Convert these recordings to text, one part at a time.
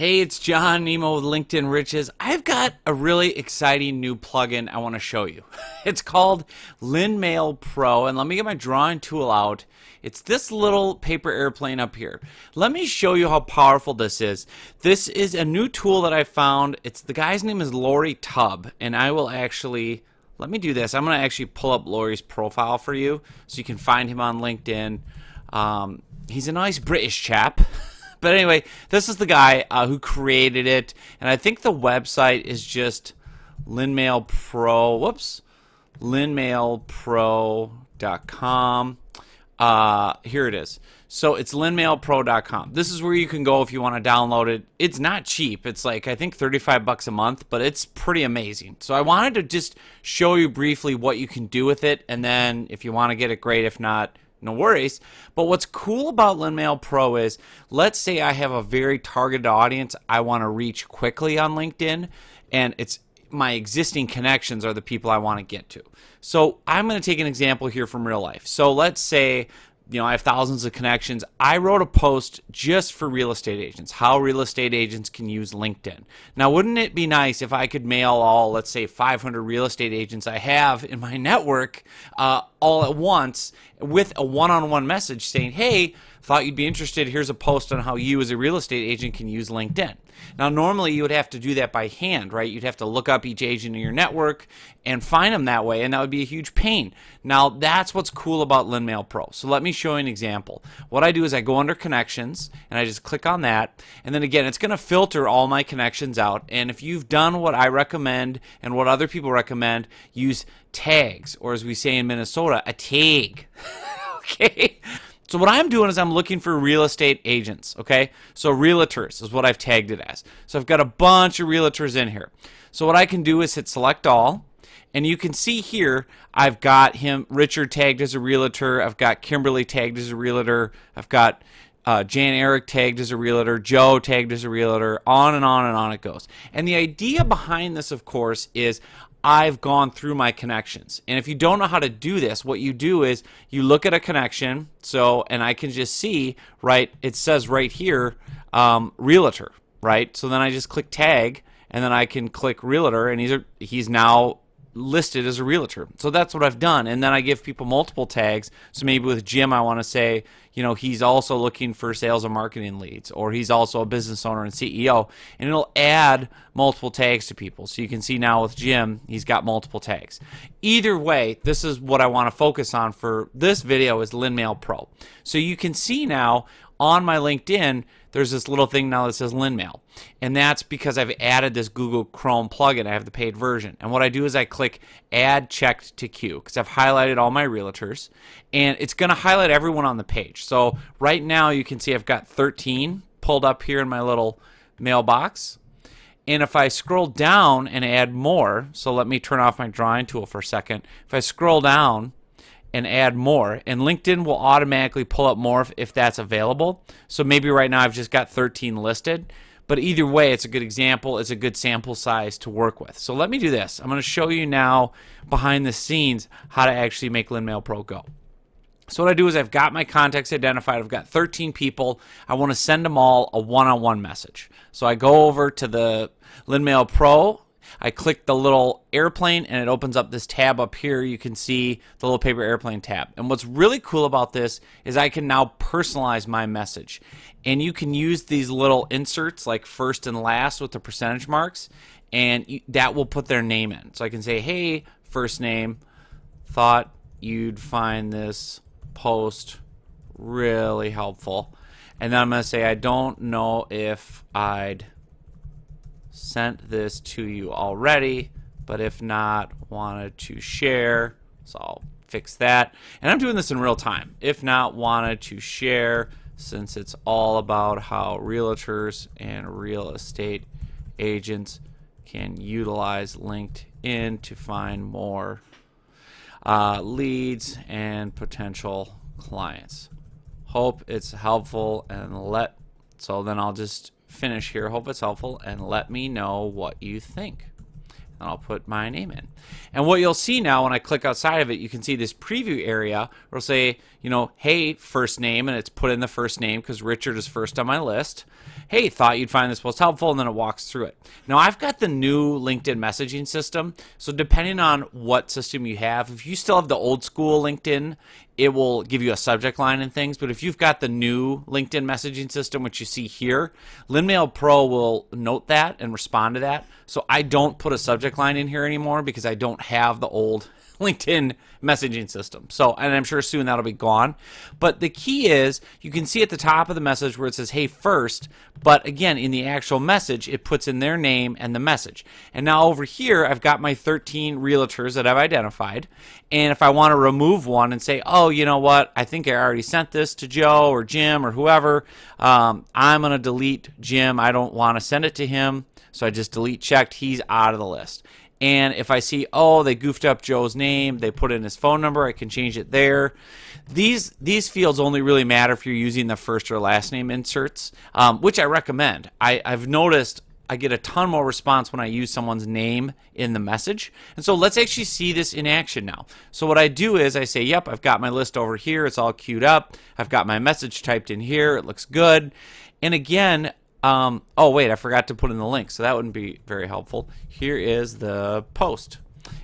Hey, it's John Nemo with LinkedIn Riches. I've got a really exciting new plugin I want to show you. It's called LinMail Pro, and let me get my drawing tool out. It's this little paper airplane up here. Let me show you how powerful this is. This is a new tool that I found. It's the guy's name is Laurie Tubb, and I will actually let me do this. I'm going to actually pull up Laurie's profile for you so you can find him on LinkedIn. Um, he's a nice British chap. But anyway, this is the guy uh, who created it, and I think the website is just LinMail Pro. Whoops, LinMailPro.com. Uh, here it is. So it's linmailpro.com. This is where you can go if you want to download it. It's not cheap. It's like I think 35 bucks a month, but it's pretty amazing. So I wanted to just show you briefly what you can do with it and then if you want to get it great, if not, no worries. But what's cool about LinMail Pro is let's say I have a very targeted audience I want to reach quickly on LinkedIn and it's my existing connections are the people I want to get to. So I'm going to take an example here from real life. So let's say you know, I have thousands of connections. I wrote a post just for real estate agents, how real estate agents can use LinkedIn. Now, wouldn't it be nice if I could mail all, let's say, 500 real estate agents I have in my network uh, all at once with a one on one message saying, hey, thought you'd be interested. Here's a post on how you, as a real estate agent, can use LinkedIn. Now, normally you would have to do that by hand, right? You'd have to look up each agent in your network and find them that way, and that would be a huge pain. Now, that's what's cool about LinMail Pro. So let me show you an example. What I do is I go under connections and I just click on that, and then again, it's going to filter all my connections out. And if you've done what I recommend and what other people recommend, use tags, or as we say in Minnesota, a tag. okay? So what I'm doing is I'm looking for real estate agents, okay? So realtors is what I've tagged it as. So I've got a bunch of realtors in here. So what I can do is hit select all, and you can see here I've got him Richard tagged as a realtor, I've got Kimberly tagged as a realtor, I've got uh, Jan Eric tagged as a realtor, Joe tagged as a realtor, on and on and on it goes. And the idea behind this, of course, is I've gone through my connections. And if you don't know how to do this, what you do is you look at a connection. So, and I can just see, right, it says right here, um, realtor, right? So then I just click tag and then I can click realtor and he's, a, he's now listed as a realtor. So that's what I've done. And then I give people multiple tags. So maybe with Jim, I want to say, you know, he's also looking for sales and marketing leads, or he's also a business owner and CEO. And it'll add multiple tags to people. So you can see now with Jim, he's got multiple tags. Either way, this is what I want to focus on for this video is LinMail Pro. So you can see now on my LinkedIn, there's this little thing now that says LinMail. And that's because I've added this Google Chrome plugin. I have the paid version. And what I do is I click add checked to queue because I've highlighted all my realtors and it's going to highlight everyone on the page. So right now you can see I've got 13 pulled up here in my little mailbox. And if I scroll down and add more, so let me turn off my drawing tool for a second. If I scroll down, and add more. And LinkedIn will automatically pull up more if, if, that's available. So maybe right now I've just got 13 listed. But either way, it's a good example. It's a good sample size to work with. So let me do this. I'm going to show you now behind the scenes how to actually make LinMail Pro go. So what I do is I've got my contacts identified. I've got 13 people. I want to send them all a one-on-one -on -one message. So I go over to the LinMail Pro I click the little airplane and it opens up this tab up here. You can see the little paper airplane tab. And what's really cool about this is I can now personalize my message. And you can use these little inserts like first and last with the percentage marks and that will put their name in. So I can say, hey, first name, thought you'd find this post really helpful. And then I'm going to say, I don't know if I'd sent this to you already, but if not, wanted to share. So I'll fix that. And I'm doing this in real time. If not, wanted to share since it's all about how realtors and real estate agents can utilize LinkedIn to find more uh, leads and potential clients. Hope it's helpful and let so then I'll just finish here. Hope it's helpful and let me know what you think. and I'll put my name in. And what you'll see now when I click outside of it, you can see this preview area it'll say, you know, hey, first name, and it's put in the first name because Richard is first on my list. Hey, thought you'd find this post helpful, and then it walks through it. Now, I've got the new LinkedIn messaging system, so depending on what system you have, if you still have the old school LinkedIn, it will give you a subject line and things. But if you've got the new LinkedIn messaging system, which you see here, LinMail Pro will note that and respond to that. So I don't put a subject line in here anymore because I don't have the old LinkedIn messaging system. So, and I'm sure soon that'll be gone. But the key is you can see at the top of the message where it says, hey, first, but again, in the actual message, it puts in their name and the message. And now over here, I've got my 13 realtors that I've identified. And if I want to remove one and say, oh, you know what, I think I already sent this to Joe or Jim or whoever, um, I'm going to delete Jim. I don't want to send it to him. So I just delete checked. He's out of the list. And if I see, oh, they goofed up Joe's name, they put in his phone number, I can change it there. These these fields only really matter if you're using the first or last name inserts, um, which I recommend. I, I've noticed I get a ton more response when I use someone's name in the message. And so let's actually see this in action now. So what I do is I say, yep, I've got my list over here. It's all queued up. I've got my message typed in here. It looks good. And again, um, oh, wait, I forgot to put in the link, so that wouldn't be very helpful. Here is the post.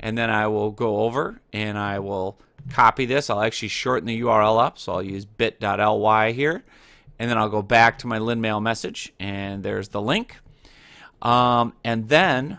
And then I will go over and I will copy this. I'll actually shorten the URL up, so I'll use bit.ly here. And then I'll go back to my LinMail message, and there's the link. Um, and then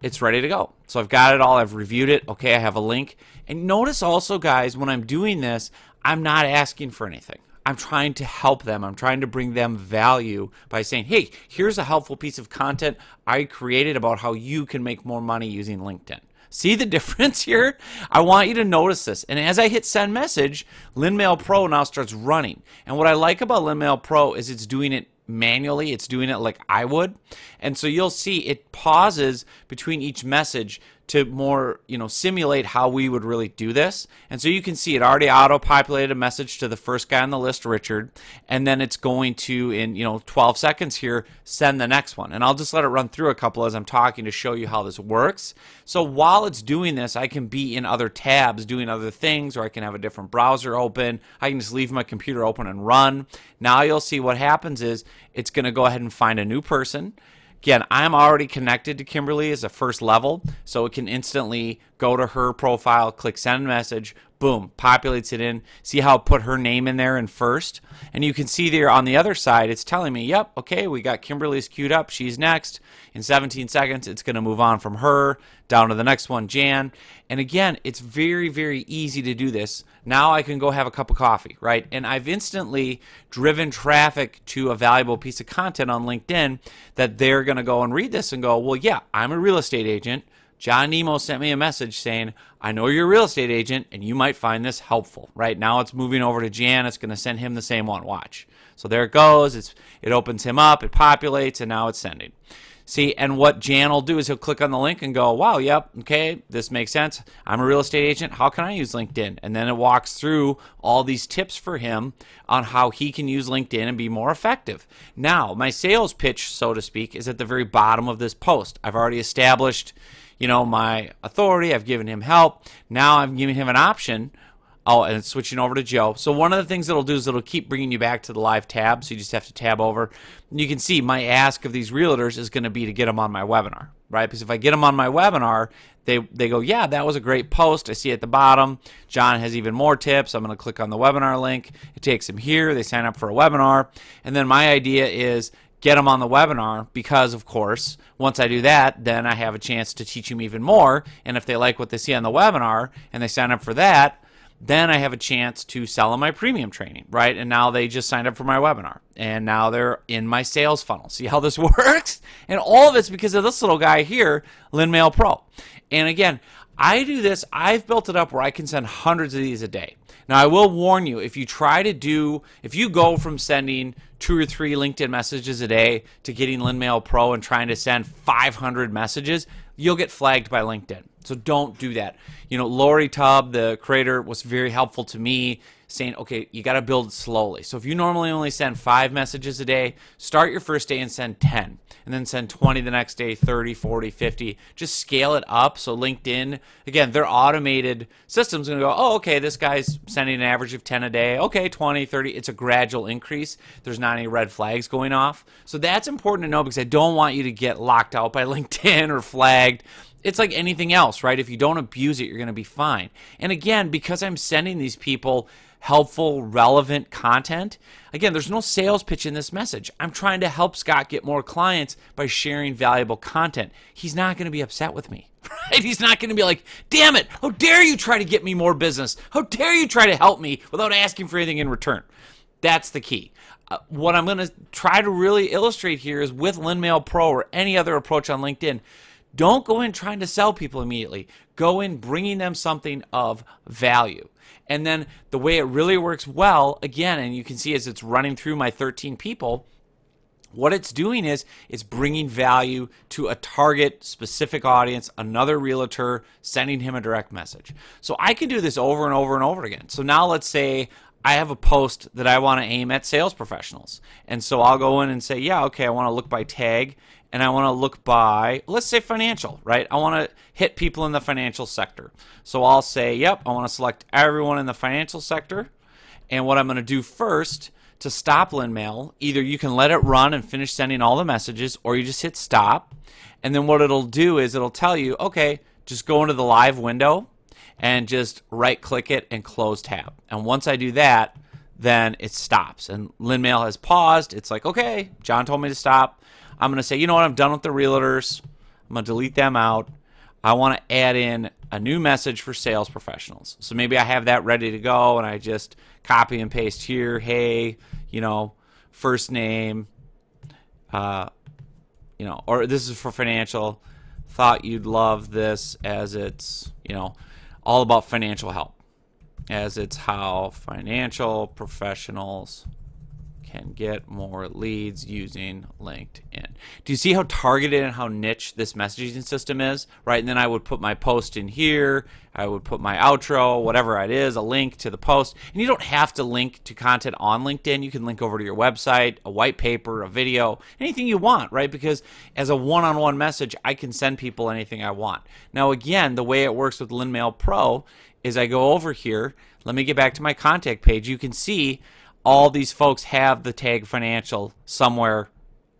it's ready to go. So I've got it all. I've reviewed it. Okay, I have a link. And notice also, guys, when I'm doing this, I'm not asking for anything. I'm trying to help them. I'm trying to bring them value by saying, hey, here's a helpful piece of content I created about how you can make more money using LinkedIn. See the difference here? I want you to notice this. And as I hit send message, LinMail Pro now starts running. And what I like about LinMail Pro is it's doing it manually. It's doing it like I would. And so you'll see it pauses between each message to more, you know, simulate how we would really do this. And so you can see it already auto-populated a message to the first guy on the list, Richard, and then it's going to, in, you know, 12 seconds here, send the next one. And I'll just let it run through a couple as I'm talking to show you how this works. So while it's doing this, I can be in other tabs doing other things, or I can have a different browser open. I can just leave my computer open and run. Now you'll see what happens is it's going to go ahead and find a new person Again, I'm already connected to Kimberly as a first level, so it can instantly go to her profile, click send message, boom, populates it in. See how it put her name in there in first? And you can see there on the other side, it's telling me, yep, okay, we got Kimberly's queued up. She's next. In 17 seconds, it's going to move on from her down to the next one, Jan. And again, it's very, very easy to do this. Now I can go have a cup of coffee, right? And I've instantly driven traffic to a valuable piece of content on LinkedIn that they're going to go and read this and go, well, yeah, I'm a real estate agent. John Nemo sent me a message saying, I know you're a real estate agent and you might find this helpful. Right now it's moving over to Jan. It's going to send him the same one. Watch. So there it goes. It's, it opens him up, it populates, and now it's sending. See, and what Jan will do is he'll click on the link and go, wow, yep, okay, this makes sense. I'm a real estate agent. How can I use LinkedIn? And then it walks through all these tips for him on how he can use LinkedIn and be more effective. Now, my sales pitch, so to speak, is at the very bottom of this post. I've already established you know, my authority. I've given him help. Now I'm giving him an option. Oh, and switching over to Joe. So one of the things it'll do is it'll keep bringing you back to the live tab. So you just have to tab over. You can see my ask of these realtors is going to be to get them on my webinar, right? Because if I get them on my webinar, they they go, yeah, that was a great post. I see at the bottom. John has even more tips. I'm going to click on the webinar link. It takes them here. They sign up for a webinar, and then my idea is get them on the webinar because, of course, once I do that, then I have a chance to teach them even more. And if they like what they see on the webinar and they sign up for that, then I have a chance to sell them my premium training, right? And now they just signed up for my webinar and now they're in my sales funnel. See how this works? And all of it's because of this little guy here, LinMail Pro. And again, I do this, I've built it up where I can send hundreds of these a day. Now, I will warn you if you try to do, if you go from sending two or three LinkedIn messages a day to getting LinMail Pro and trying to send 500 messages, you'll get flagged by LinkedIn. So don't do that. You know, Laurie Tubb, the creator, was very helpful to me saying, okay, you got to build slowly. So if you normally only send five messages a day, start your first day and send 10, and then send 20 the next day, 30, 40, 50. Just scale it up. So LinkedIn, again, their automated system's going to go, oh, okay, this guy's sending an average of 10 a day. Okay, 20, 30. It's a gradual increase. There's not any red flags going off. So that's important to know because I don't want you to get locked out by LinkedIn or flagged it's like anything else, right? If you don't abuse it, you're going to be fine. And again, because I'm sending these people helpful, relevant content. Again, there's no sales pitch in this message. I'm trying to help Scott get more clients by sharing valuable content. He's not going to be upset with me, right? He's not going to be like, damn it, how dare you try to get me more business? How dare you try to help me without asking for anything in return? That's the key. Uh, what I'm going to try to really illustrate here is with LinMail Pro or any other approach on LinkedIn, don't go in trying to sell people immediately. Go in bringing them something of value. And then the way it really works well, again, and you can see as it's running through my 13 people, what it's doing is it's bringing value to a target specific audience, another realtor, sending him a direct message. So I can do this over and over and over again. So now let's say I have a post that I want to aim at sales professionals. And so I'll go in and say, yeah, okay, I want to look by tag and I want to look by, let's say financial, right? I want to hit people in the financial sector. So I'll say, yep, I want to select everyone in the financial sector. And what I'm going to do first to stop LinMail, either you can let it run and finish sending all the messages, or you just hit stop. And then what it'll do is it'll tell you, okay, just go into the live window and just right click it and close tab. And once I do that, then it stops. And LinMail has paused. It's like, okay, John told me to stop. I'm going to say, you know what, I'm done with the realtors. I'm going to delete them out. I want to add in a new message for sales professionals. So maybe I have that ready to go and I just copy and paste here. Hey, you know, first name, uh, you know, or this is for financial. Thought you'd love this as it's, you know, all about financial help, as it's how financial professionals can get more leads using LinkedIn. Do you see how targeted and how niche this messaging system is? Right, and then I would put my post in here, I would put my outro, whatever it is, a link to the post. And you don't have to link to content on LinkedIn. You can link over to your website, a white paper, a video, anything you want, right? Because as a one on one message, I can send people anything I want. Now, again, the way it works with LinMail Pro is I go over here. Let me get back to my contact page. You can see all these folks have the tag financial somewhere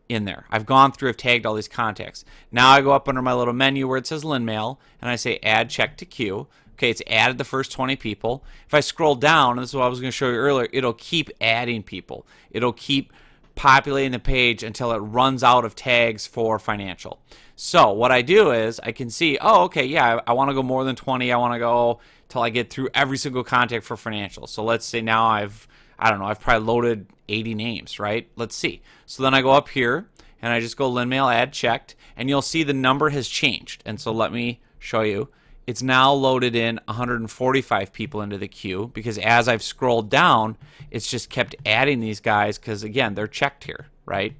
in there. I've gone through, I've tagged all these contacts. Now I go up under my little menu where it says LinMail and I say add check to queue. Okay, it's added the first 20 people. If I scroll down, and this is what I was going to show you earlier, it'll keep adding people. It'll keep populating the page until it runs out of tags for financial. So what I do is I can see, oh, okay, yeah, I, I want to go more than 20. I want to go till I get through every single contact for financial. So let's say now I've I don't know, I've probably loaded 80 names, right? Let's see. So then I go up here and I just go LinMail add checked and you'll see the number has changed. And so let me show you. It's now loaded in 145 people into the queue because as I've scrolled down, it's just kept adding these guys because again, they're checked here, right?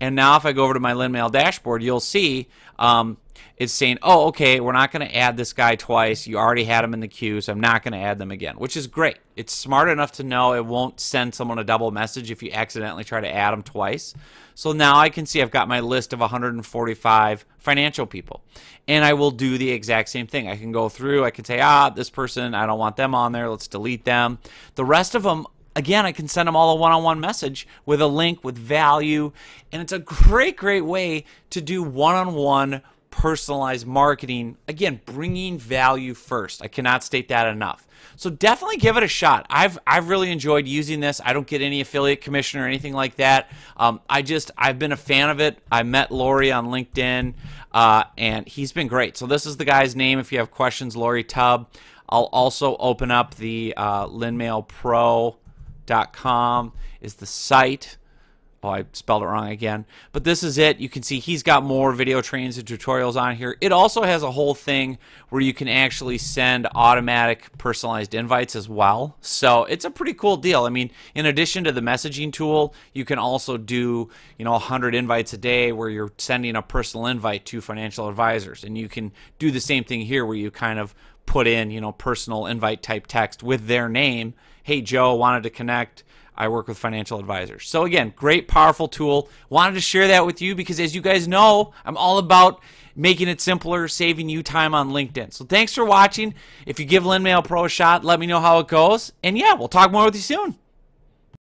And now if I go over to my LinMail dashboard, you'll see um, it's saying, oh, okay, we're not going to add this guy twice. You already had him in the queue, so I'm not going to add them again, which is great. It's smart enough to know it won't send someone a double message if you accidentally try to add them twice. So now I can see I've got my list of 145 financial people. And I will do the exact same thing. I can go through, I can say, ah, this person, I don't want them on there. Let's delete them. The rest of them, again, I can send them all a one on one message with a link with value. And it's a great, great way to do one on one personalized marketing. Again, bringing value first. I cannot state that enough. So definitely give it a shot. I've I've really enjoyed using this. I don't get any affiliate commission or anything like that. Um, I just I've been a fan of it. I met Laurie on LinkedIn, uh, and he's been great. So this is the guy's name. If you have questions, Laurie Tubb. I'll also open up the uh, linmailpro.com is the site. Oh, I spelled it wrong again. But this is it. You can see he's got more video trains and tutorials on here. It also has a whole thing where you can actually send automatic personalized invites as well. So it's a pretty cool deal. I mean, in addition to the messaging tool, you can also do, you know, 100 invites a day where you're sending a personal invite to financial advisors. And you can do the same thing here where you kind of put in, you know, personal invite type text with their name. Hey, Joe, wanted to connect I work with financial advisors. So again, great, powerful tool. Wanted to share that with you because as you guys know, I'm all about making it simpler, saving you time on LinkedIn. So thanks for watching. If you give LinMail Pro a shot, let me know how it goes. And yeah, we'll talk more with you soon.